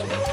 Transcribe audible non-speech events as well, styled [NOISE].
you [LAUGHS]